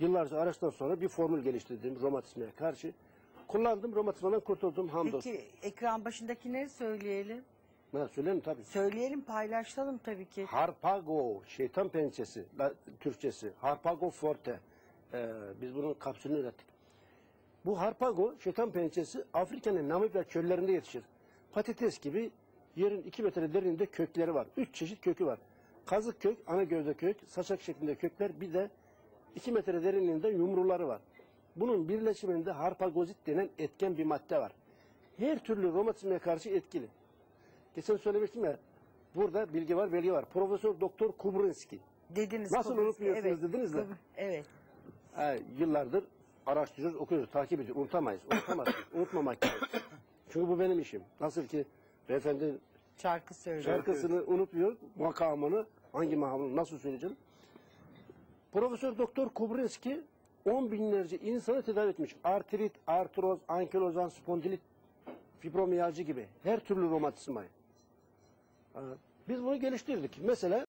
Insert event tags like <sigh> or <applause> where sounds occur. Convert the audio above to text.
Yıllarca araçtan sonra bir formül geliştirdim romatizmaya karşı. Kullandım, romatizmadan kurtuldum hamdolsun. Peki ekran başındakileri söyleyelim. Ne söyleyeyim tabii. Söyleyelim paylaşalım tabii ki. Harpago, şeytan pençesi, la- Türkçesi. Harpago forte. Ee, biz bunun kapsülünü ürettik. Bu harpago, şeytan pençesi Afrika'nın Namibya çöllerinde yetişir. Patates gibi yerin 2 metre derinliğinde kökleri var. 3 çeşit kökü var. Kazık kök, ana gövde kök, saçak şeklinde kökler bir de 2 metre derinliğinde yumruları var. Bunun birleşiminde harpagozit denen etken bir madde var. Her türlü romatizmaya karşı etkili. Geçen söylemiştim ya, burada bilgi var, belge var. Profesör Doktor Kubrinski. Dediniz. Nasıl Kobus- unutmuyorsunuz evet. dediniz de. Evet. Ha, yıllardır araştırıyoruz, okuyoruz, takip ediyoruz. Unutamayız, unutamazsınız. <coughs> Unutmamak lazım. Çünkü bu benim işim. Nasıl ki beyefendi Şarkı söylüyor. şarkısını unutuyor, makamını, hangi makamını nasıl söyleyeceğim? Profesör Doktor Kubrinski on binlerce insanı tedavi etmiş. Artrit, artroz, ankilozan, spondilit, fibromiyalji gibi her türlü romatizmayı. Ha, Biz bunu geliştirdik. Mesela